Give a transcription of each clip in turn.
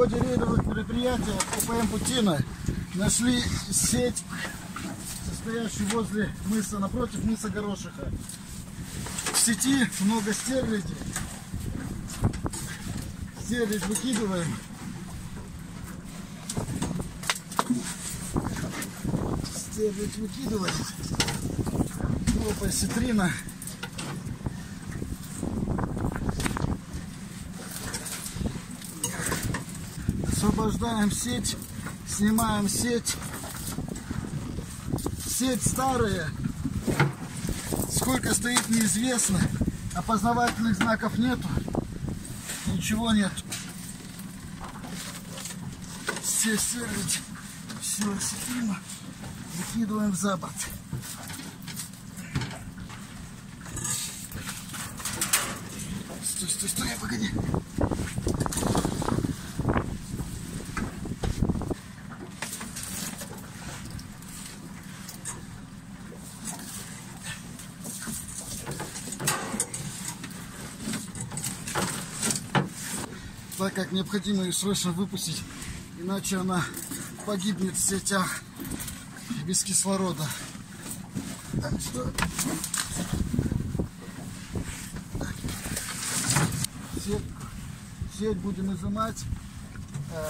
ходе рейдовых мероприятий УПМ Путина нашли сеть, состоящую возле мыса, напротив мыса Горошиха. В сети много стерлядей. Стерлядь выкидываем. Стерлядь выкидываем. Опа, ситрина. Освобождаем сеть, снимаем сеть. Сеть старая. Сколько стоит, неизвестно. Опознавательных знаков нету. Ничего нет. Все стерлядь. Все осетримо. Выкидываем за борт. Стой, стой, стой, погоди. Так как необходимо ее срочно выпустить, иначе она погибнет в сетях без кислорода. Так что сеть, сеть будем изымать э,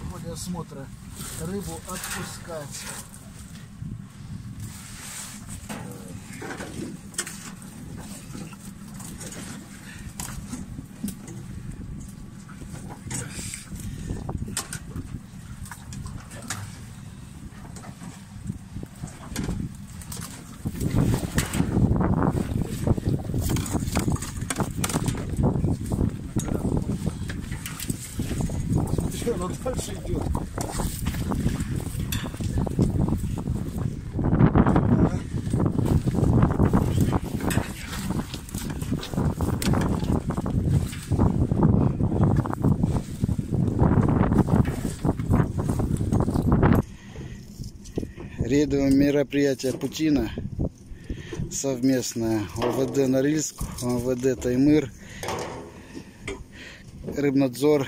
в ходе осмотра, рыбу отпускать. Смотри, оно дальше идет. Рейдовое мероприятие Путина совместное ОВД Норильск, ОВД Таймыр, Рыбнадзор